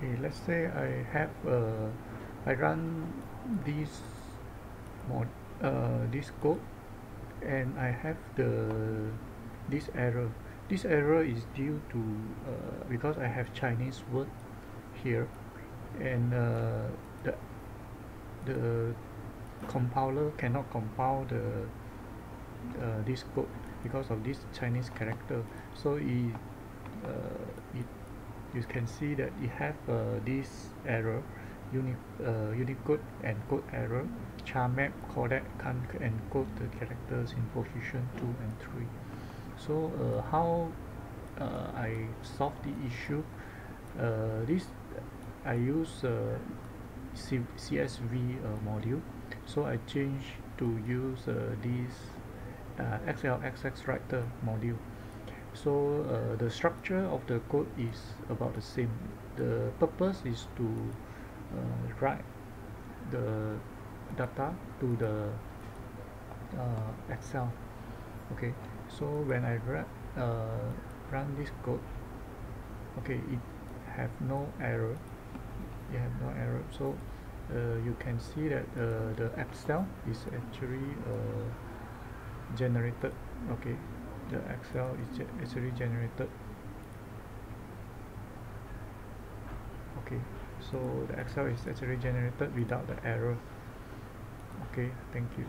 okay let's say I have uh, I run this mod uh, this code and I have the this error. This error is due to uh, because I have Chinese word here and uh, the the compiler cannot compile the uh, this code because of this Chinese character. So it, uh, it you can see that it have uh, this error Uni, uh, Unicode encode error CHARMAP codec can't encode the characters in position 2 and 3 so uh, how uh, I solve the issue? Uh, this I use uh, C CSV module. So I change to use this uh, XlsxWriter module so uh, the structure of the code is about the same. The purpose is to uh, write the data to the uh, Excel. Okay? So when I run, uh, run this code okay it have no error. You have no error. So uh, you can see that uh, the Excel is actually generated. Okay the Excel is actually generated okay so the Excel is actually generated without the error. Okay thank you